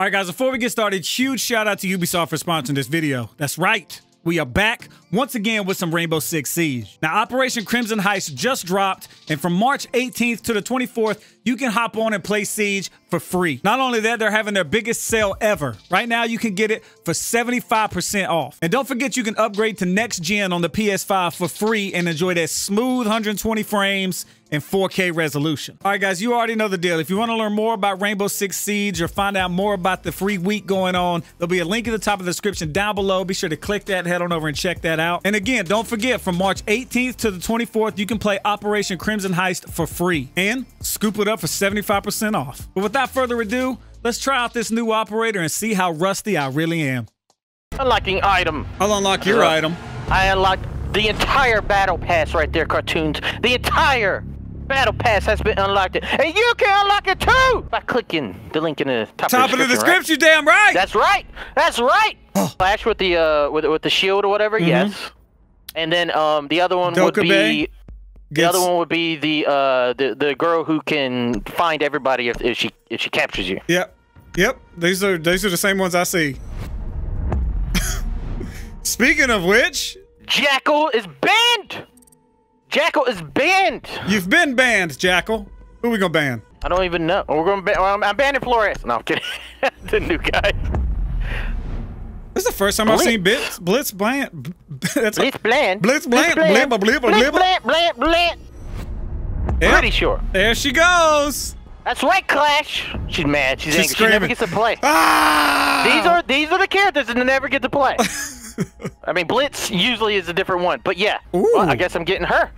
All right, guys, before we get started, huge shout out to Ubisoft for sponsoring this video. That's right. We are back once again with some Rainbow Six Siege. Now, Operation Crimson Heist just dropped, and from March 18th to the 24th, you can hop on and play Siege for free. Not only that, they're having their biggest sale ever. Right now, you can get it for 75% off. And don't forget, you can upgrade to next gen on the PS5 for free and enjoy that smooth 120 frames and 4K resolution. All right, guys, you already know the deal. If you want to learn more about Rainbow Six Siege or find out more about the free week going on, there'll be a link at the top of the description down below. Be sure to click that, head on over and check that out. And again, don't forget, from March 18th to the 24th, you can play Operation Crimson Heist for free and scoop it up for 75% off. But without further ado, let's try out this new operator and see how rusty I really am. Unlocking item. I'll unlock your item. I unlocked the entire battle pass right there, cartoons. The entire battle pass has been unlocked, and you can unlock it too by clicking the link in the top, Top of the description. of the description. right? you damn right. That's right. That's right. Flash with the uh with with the shield or whatever. Yes. And then um the other one would Dokkaebi be the Gets- other one would be the uh the the girl who can find everybody if, if she if she captures you. Yep. Yep. These are these are the same ones I see. Speaking of which, Jackal is banned. Jackal is banned. you've been banned, Jackal. Who we gonna ban? I don't even know. We're gonna ban. Well, I'm, banning Flores. No, I'm kidding. the new guy. This is the first time I've seen Blitz Blitz Bland. That's Blitz bland. Blitz bland. Blimba, blibba, Blitz blibba. bland. Bland. Bland. Yep. Pretty sure. There she goes. That's right, Clash. She's mad. She's, She's angry. She never gets to play. Ah! These are these are the characters that never get to play. I mean, Blitz usually is a different one, but yeah. Well, I guess I'm getting her.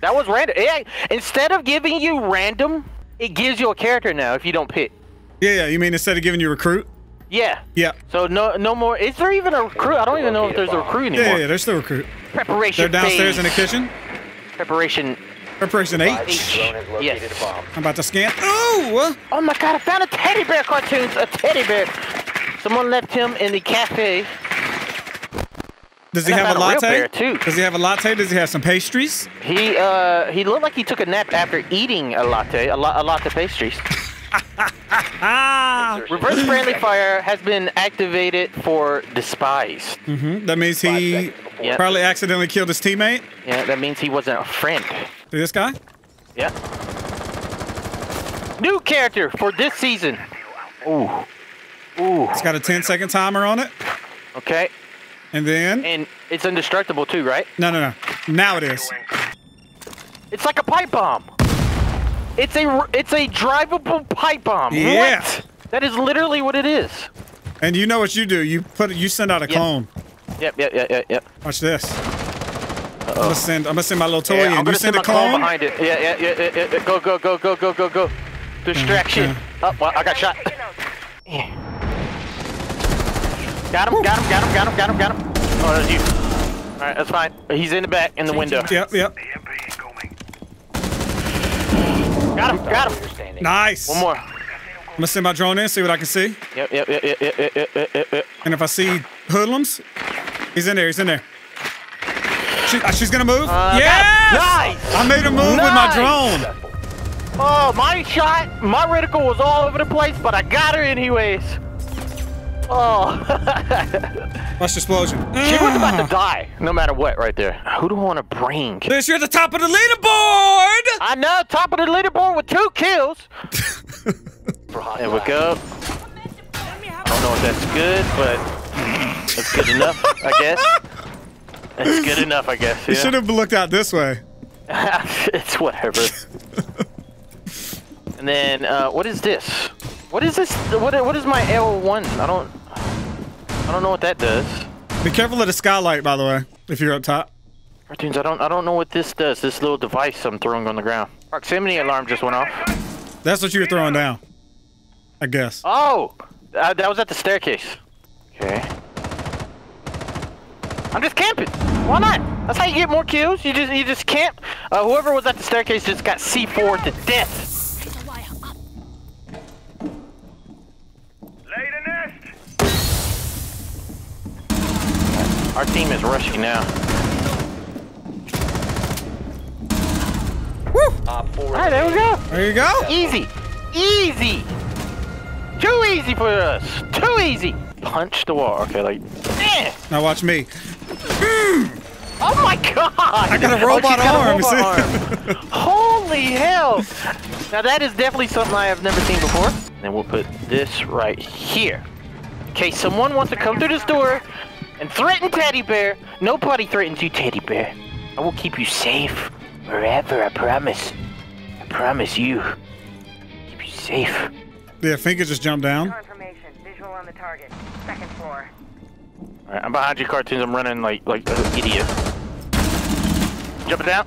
that was random. Yeah, instead of giving you random, it gives you a character now if you don't pick. Yeah, yeah. You mean instead of giving you recruit? Yeah. Yeah. So no no more. Is there even a recruit? I don't even know if there's a recruit Yeah, anymore. yeah, yeah. They're still recruit. Preparation. They're downstairs phase. in the kitchen. Preparation. Preparation H. Yes. I'm about to scan. Ooh! Oh my god! I found a teddy bear cartoons. A teddy bear. Someone left him in the cafe. Does he And have a found a latte? too. Does he have a latte? Does he have some pastries? He uh he looked like he took a nap after eating a latte, a, la- a latte pastries. Ah! Reverse friendly fire has been activated for despised. Hmm? That means he Yeah. probably accidentally killed his teammate. Yeah, that means he wasn't a friend. This guy? Yeah. New character for this season. Ooh. Ooh. It's got a 10 second timer on it. Okay. And then. And it's indestructible too, right? No, no, no. Now it is. It's like a pipe bomb. It's a it's a drivable pipe bomb. Yeah. What? That is literally what it is. And you know what you do? You put it you send out a Yeah. clone. Yep, yep, yep, yep, yep. Watch this. Uh -oh. I'm gonna send. I'm gonna send my little toy yeah, in. I'm you send, send the clone? behind it. Yeah, yeah, yeah, yeah, yeah. Go, go, go, go, go, go, go. Distraction. Okay. Oh, well, I got shot. Yeah. Got him, got him, got him, got him, got him, got him. Oh, that was you. All right, that's fine. He's in the back, in the window. Yep, yep. Got him, got him. Nice. One more. I'm gonna send my drone in, see what I can see. Yep, yep, yep, yep, yep, yep, yep, yep. And if I see hoodlums, he's in there, he's in there. She, uh, she's gonna move. Uh, yes! Nice. I made her move with my drone. Oh, my shot, my reticle was all over the place, but I got her anyways. Oh, the explosion. she was about Ah. to die, no matter what, right there. Who do I want to bring? Liz, you're at the top of the leaderboard. I know, top of the leaderboard with two kills. There we go. I don't know if that's good, but it's good enough, I guess. It's good enough, I guess. You should have looked out this way. it's whatever. and then, uh, what is this? What is this? What, what is my L1? I don't, I don't know what that does. Be careful of the skylight, by the way, if you're up top. Cartoons, I don't, I don't know what this does. This little device I'm throwing on the ground. Proximity alarm just went off. That's what you were throwing down. I guess. Oh, uh, that was at the staircase. Okay. I'm just camping. Why not? That's how you get more kills. You just, you just camp. Uh, whoever was at the staircase just got C4 to death. Lay the nest. Our team is rushing now. Op 4 All right, there we go. There you go. Easy, easy. Too easy for us. Too easy. Punch the wall. Okay, like. Eh. Now watch me. Oh my god! I got a Oh, robot she's got a arm, robot arm. Holy hell! Now that is definitely something I have never seen before. And we'll put this right here. In case someone wants to come through this door and threaten Teddy Bear, nobody threatens you, Teddy Bear. I will keep you safe forever, I promise. I promise you. Keep you safe. Yeah, Finka just jumped down. Confirmation. Visual on the target. Second floor. Alright, I'm behind you, cartoons. I'm running like like an idiot. Jumping down.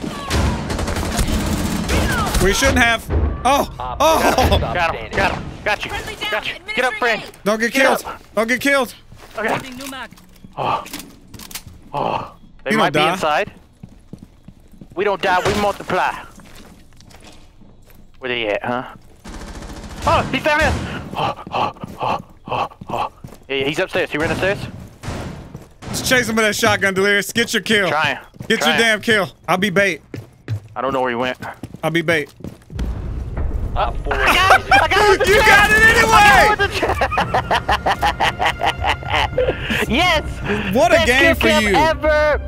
We shouldn't have. Oh, oh! Got him. Got him. Got you. Got you. Get up, friend. Don't get Get killed. up. Don't get killed. Okay. Oh. Oh. They You might don't be die. inside. We don't die, we multiply. Where they at, huh? Oh, he's down there! Oh, oh, oh, oh, oh. Yeah, yeah, he's upstairs. He ran upstairs? Just chase him with that shotgun, Delirious. Get your kill. Trying. Get Trying. your damn kill. I'll be bait. I don't know where he went. I'll be bait. I got him! I got him You trap! got it anyway! Got him with the trap! yes! What a game for you. Ever!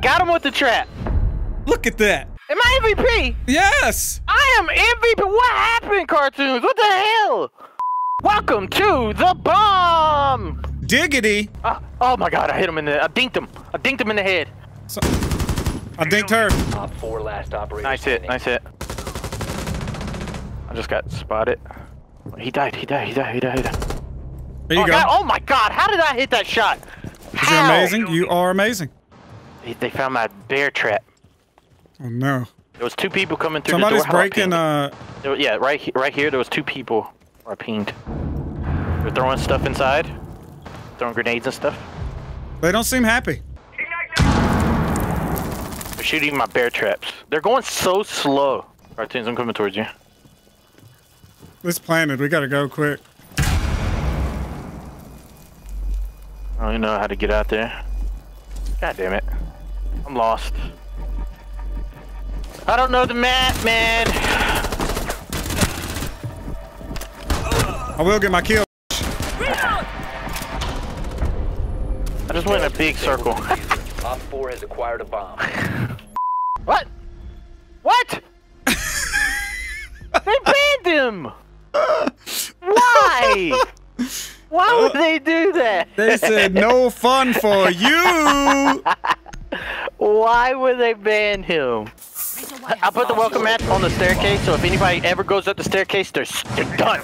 got him with the trap. Look at that. Am I MVP? Yes. I am MVP. What happened, cartoons? What the hell? Welcome to the bomb. Diggity. Uh, oh my god, I hit him in the. I dinked him. I dinked him in the head. So, I dinked her. Top four last operator. Nice hit. Nice hit. I just got spotted. He died. He died. He died. He died. He died. There you oh, go. God, oh my god, how did I hit that shot? You're amazing. You are amazing. They, they found my bear trap. Oh no. There was two people coming through Somebody's the door. How about breaking. Uh, There- yeah, right, he- right here. There was two people. Or pinged. They're throwing stuff inside. Throwing grenades and stuff. they don't seem happy. They're shooting my bear traps. They're going so slow. Cartoons, I'm coming towards you. This planted. We gotta go quick. I don't even know how to get out there. God damn it. I'm lost. I don't know the map, man. I will get my kill. Just went in a big circle. Op four has acquired a bomb. what? What? they banned him. Why? Why would they do that? They said no fun for you. Why would they ban him? I put the welcome mat on the staircase, so if anybody ever goes up the staircase, they're, they're done.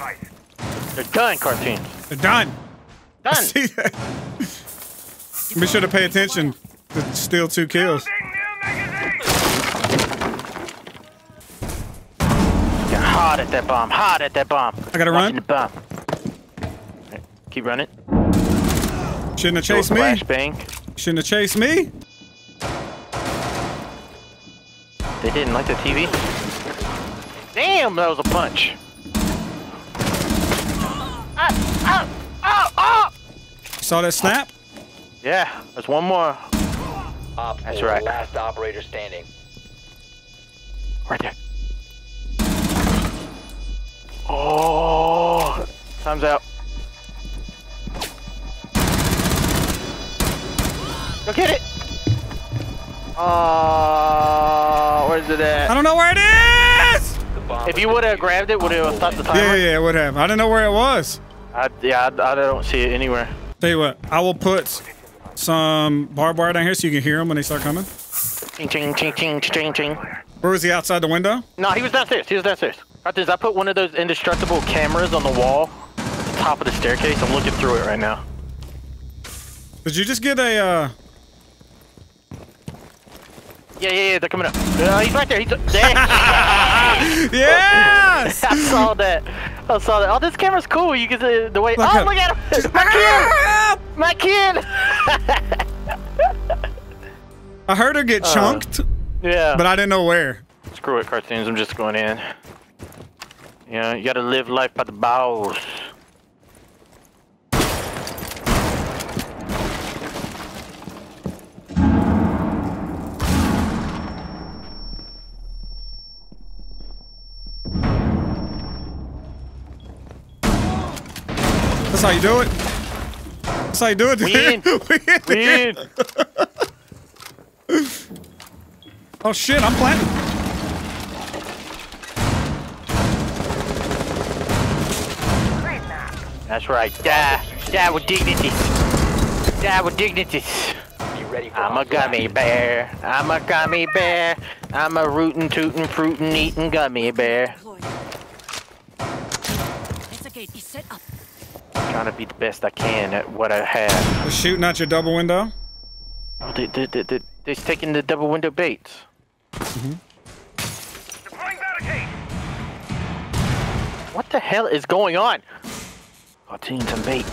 They're done, cartoons. They're done. Done. See that? Be sure to pay attention to steal two kills. Get hot at that bomb. Hot at that bomb. I gotta Watching run? The bomb. Okay, Keep running. Shouldn't have chased me. Flashbang. Shouldn't have chased me. They didn't like the TV. Damn, that was a punch. Ah, ah, ah, ah. Saw that snap? Yeah, there's one more. Op That's four, right. last operator standing. Right there. Oh, time's out. Go get it. Uh, oh, where's it at? I don't know where it is. If you would have grabbed it, would it have stopped the timer? Yeah, yeah, yeah, would have. I didn't know where it was. I, yeah, I, I don't see it anywhere. Tell you what, I will put some barbed wire down here so you can hear them when they start coming. Ching, ching, ching, ching, ching, ching. Where was he outside the window? No, he was downstairs. He was downstairs. I put one of those indestructible cameras on the wall, at the top of the staircase. I'm looking through it right now. Did you just get a, uh, Yeah, yeah, yeah. They're coming up. Uh, he's right there. He's there. yes! I saw that. I saw that. Oh, this camera's cool. You can see the way. Look oh, at- look at him! My kid! My kid! I heard her get uh, chunked, yeah. but I didn't know where. Screw it, cartoons. I'm just going in. You know, you gotta live life by the balls. That's how you do it. That's how you do it. We dude. in. we in. Oh shit, I'm planting. That's right. Die. Die with dignity. Die with dignity. Be ready for I'm a gummy bear. I'm a gummy bear. I'm a rootin' tootin' fruitin' eatin' gummy bear. Gate is set up. Trying to be the best I can at what I have. They're shooting out your double window. Oh, they, they, they, they, they're taking the double window baits. Deploying barricade. What the hell is going on? Oh, team some bait.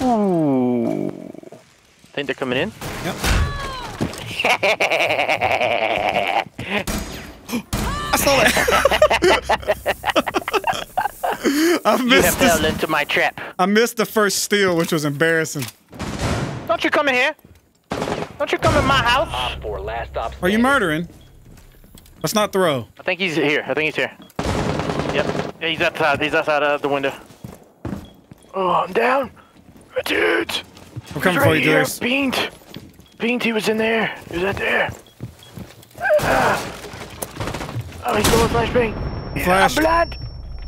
Ooh. Think they're coming in? Yep. I saw that. I You missed have fell into my trap. I missed the first steal, which was embarrassing. Don't you come in here. Don't you come in my house. Op 4, last stop Are you murdering? Let's not throw. I think he's here. I think he's here. Yep. Yeah, he's outside. He's outside of the window. Oh, I'm down. Dude. I'm coming for you, here. Darius. Beans. Beans, he was in there. He was out there. Ah. Oh, he's going flashbang. Yeah, Flash. I'm blind.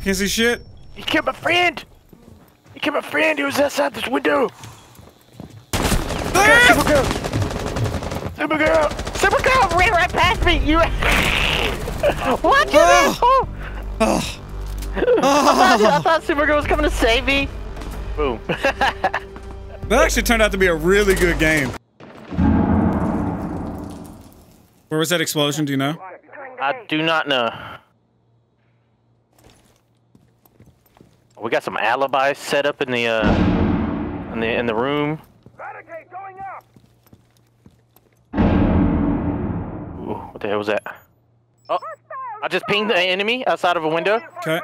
Can't see shit. He killed my friend. He killed my friend. He was outside this window. Ah! Supergirl. Supergirl. Supergirl ran right past me. You. what? You Oh. asshole? I, thought, I thought Supergirl was coming to save me. Boom. That actually turned out to be a really good game. Where was that explosion? Do you know? I do not know. We got some alibis set up in the uh in the in the room. Barricade going up. Ooh, what the hell was that? Oh, I just pinged the enemy outside of a window. Okay.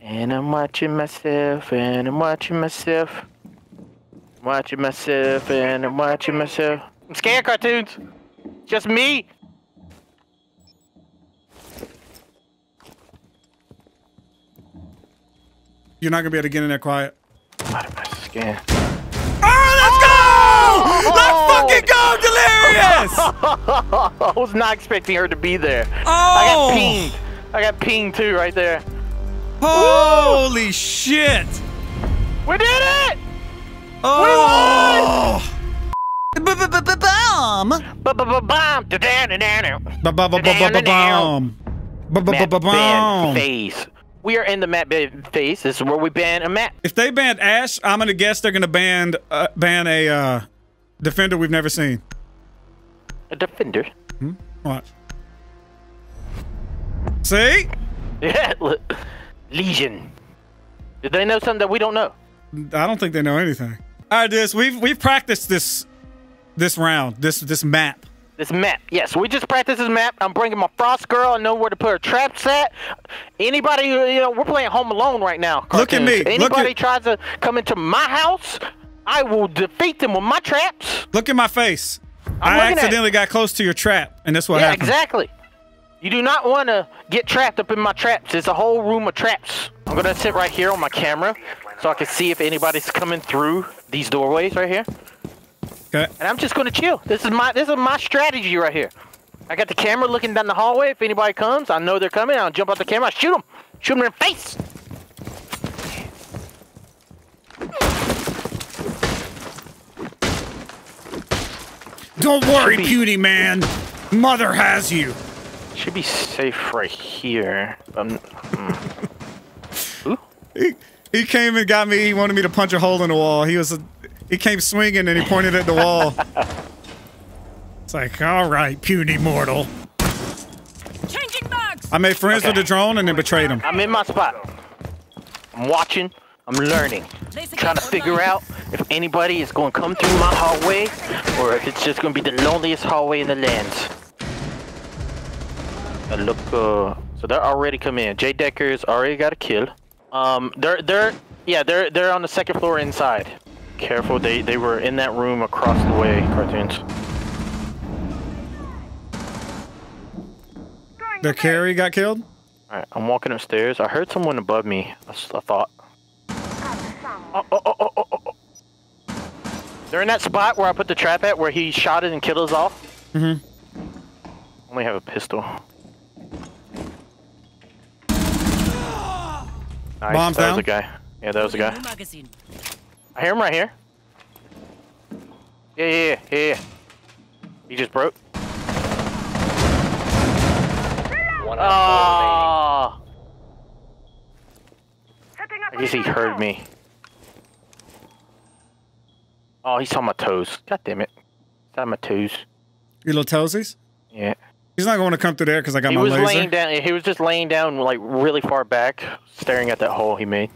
And I'm watching myself, and I'm watching myself. Watching myself, and I'm watching myself. I'm scared, cartoons. Just me. You're not gonna be able to get in there quiet. Out of my skin. Oh, let's go! Oh! Let's fucking go, Delirious! I was not expecting her to be there. Oh! I Oh! got pinged. I got pinged too, right there. Holy shit! We did it! Oh! Bomb. Ba-ba-ba-bomb. Ban phase. We are in the map ban phase. This is where we ban a map. If they banned Ash, I'm gonna guess they're gonna ban uh, ban a uh, defender we've never seen. A defender. Watch. See? Yeah, le- Lesion. Did they know something that we don't know? I don't think they know anything. All right, this we've we've practiced this this round, this this map. This map. Yes, we just practiced this map. I'm bringing my Frost Girl. I know where to put her traps at. Anybody, you know, we're playing Home Alone right now. Look at me. Anybody at- tries to come into my house, I will defeat them with my traps. Look at my face. I'm I accidentally got close to your trap, and that's what yeah, happened. exactly. You do not want to get trapped up in my traps. It's a whole room of traps. I'm gonna sit right here on my camera so I can see if anybody's coming through these doorways right here. Okay. And I'm just gonna chill. This is my this is my strategy right here. I got the camera looking down the hallway. If anybody comes, I know they're coming. I'll jump out the camera, I shoot them, shoot them in the face. Don't worry, be- puny man. Mother has you. Should be safe right here. Um, He, he came and got me. He wanted me to punch a hole in the wall. He was a, he came swinging and he pointed at the wall. It's like, all right, puny mortal. Changing bags. I made friends with the drone and then betrayed him. I'm in my spot. I'm watching. I'm learning. Trying to figure out if anybody is going to come through my hallway or if it's just going to be the loneliest hallway in the land. Uh, look, uh, so they're already come in. Jay Decker's already got a kill. Um, they're they're yeah they're they're on the second floor inside. Careful, they they were in that room across the way. Cartoons. The carry got killed. Alright, I'm walking upstairs. I heard someone above me. I, s- I thought. Oh, oh, oh, oh, oh, oh. They're in that spot where I put the trap at, where he shot it and killed us all. Mhm. Only have a pistol. Nice. Bombs that was a guy. Yeah, that was a guy. New magazine. I hear him right here. Yeah, yeah, yeah, yeah, yeah. He just broke. One op Oh, Setting up I guess he another heard me. Oh, he's on my toes. God damn it. He's on my toes. You little toesies? Yeah. He's not going to come through there because I got He my was laser. laying down. He was just laying down, like really far back, staring at that hole he made.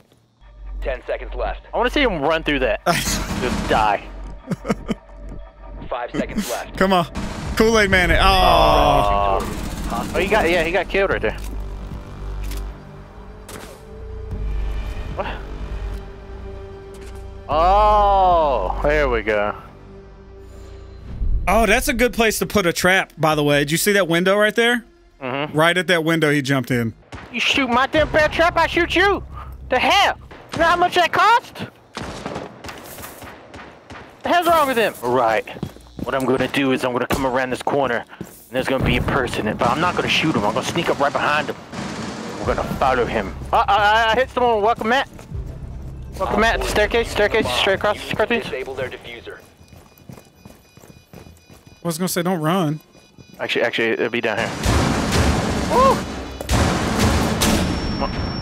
Remaining. Ten seconds left. I want to see him run through that. just die. Five seconds left. Come on. Kool-Aid man. it. Oh. Oh, he got. Yeah, he got killed right there. What? Oh, there we go. Oh, that's a good place to put a trap, by the way. Did you see that window right there? Mm-hmm. Right at that window he jumped in. You shoot my damn bear trap, I shoot you. The hell? You know how much that cost? The hell's wrong with him? Right. What I'm gonna do is I'm gonna come around this corner, and there's gonna be a person, but I'm not gonna shoot him. I'm gonna sneak up right behind him. We're gonna follow him. Uh, I, I hit someone. Welcome, mat. Welcome, mat. Staircase, staircase, straight across, You across. Disable their diffuser. I was going to say, don't run. Actually, actually, it'll be down here.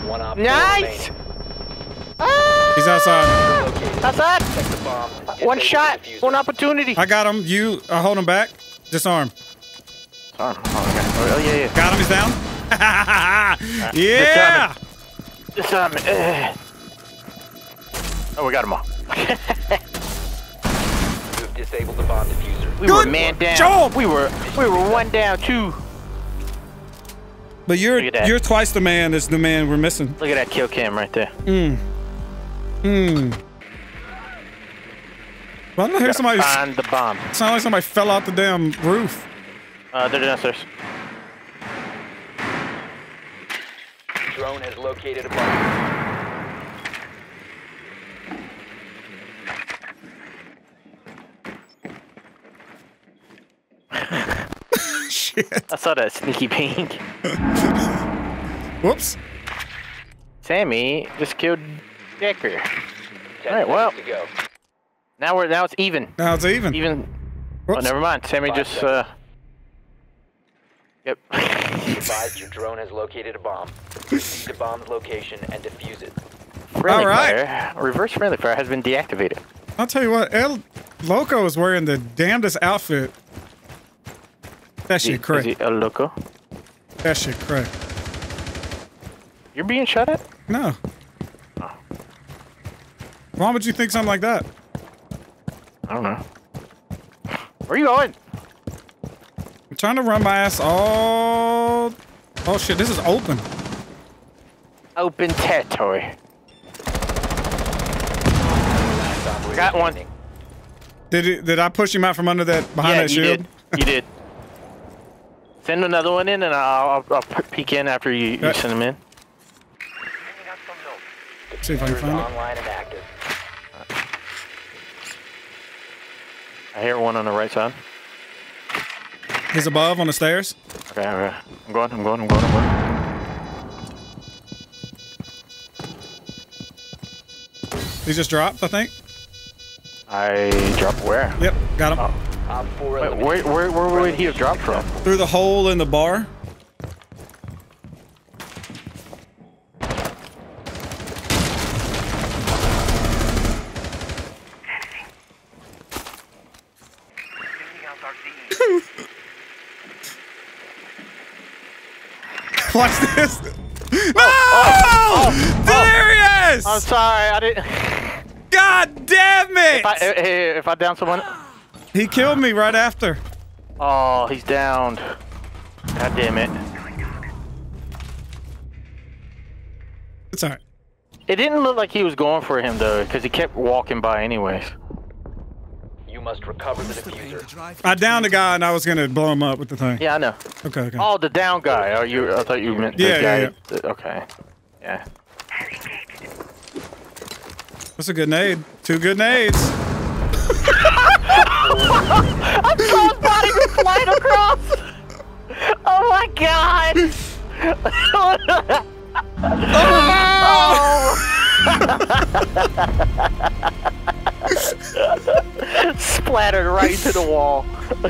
One op four Nice. Remaining. He's outside. Outside. Protect the bomb. One shot, one opportunity. I got him. You uh, hold him back. Disarm. Oh, okay. oh, yeah, yeah. Got him. He's down. yeah. This time, uh, oh, we got him all. You have disabled the bomb diffuser. We Good were man down. job. We were we were one down, two. But you're Look at that. you're twice the man as the man we're missing. Look at that kill cam right there. Hmm. Well, I don't hear somebody. Find the bomb. Sound like somebody fell out the damn roof. Uh, they're downstairs. Drone has located a bomb. Shit. I saw that sneaky pink. Whoops. Sammy just killed Decker. Ten Alright, well. to go. Now we're now it's even. Now it's even. Even. Oh, never mind. Sammy Five just. uh... Yep. Be advised your drone has located a bomb. Proceed to bomb's location and defuse it. friendly All right. fire. Reverse friendly fire has been deactivated. I'll tell you what. El Loco is wearing the damnedest outfit. That Is he- shit crack. Is he a loco? That shit crack. You're being shot at? No. Why would you think something like that? I don't know. Where are you going? I'm trying to run my ass all. Oh shit! This is open. Open territory. Last operator Got one. standing. Did it, did I push him out from under that behind yeah, that you shield? did. You did. Send another one in, and I'll, I'll, I'll peek in after you, you Okay. send them in. See if I can Diffuser find it. I hear one on the right side. He's above on the stairs. Okay, okay. I'm going, I'm going, I'm going, I'm going. He just dropped, I think. I dropped where? Yep, got him. Oh. Wait, where, where, where would he have dropped from? Through the hole in the bar. Watch this. No! oh, oh, oh, oh. Delirious! I'm sorry, I didn't. God damn it! If I, if, if I down someone. he killed me right after. Oh, he's downed. God damn it. It's alright. It didn't look like he was going for him though, because he kept walking by anyways. You must recover the diffuser. I downed the guy and I was gonna blow him up with the thing. Yeah, I know. Okay, okay. Oh, the down guy. Are you? I thought you meant the Yeah, guy. yeah, that- okay. Yeah. That's a good nade. Two good nades. Body was flying across. Oh my god. Oh. Splattered right into the wall.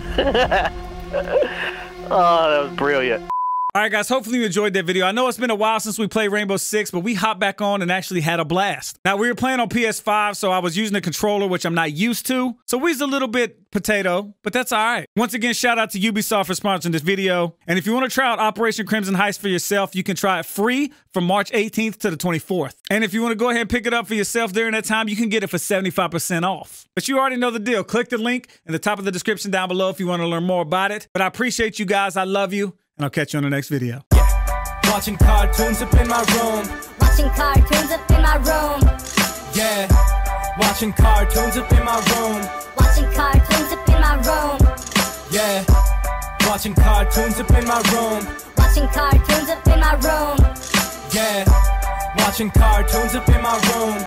oh, that was brilliant. All right, guys, hopefully you enjoyed that video. I know it's been a while since we played Rainbow Six, but we hopped back on and actually had a blast. Now, we were playing on PS5, so I was using a controller, which I'm not used to. So we's a little bit potato, but that's all right. Once again, shout out to Ubisoft for sponsoring this video. And if you want to try out Operation Crimson Heist for yourself, you can try it free from March 18th to the 24th. And if you want to go ahead and pick it up for yourself during that time, you can get it for 75% off. But you already know the deal. Click the link in the top of the description down below if you want to learn more about it. But I appreciate you guys. I love you, and I'll catch you on the next video. Watching cartoons up in my room. Watching cartoons up in my room. Yeah. Watching cartoons up in my room. Watching cartoons up in my room. Yeah. Watching cartoons up in my room. Watching cartoons up in my room. Yeah. Watching cartoons up in my room.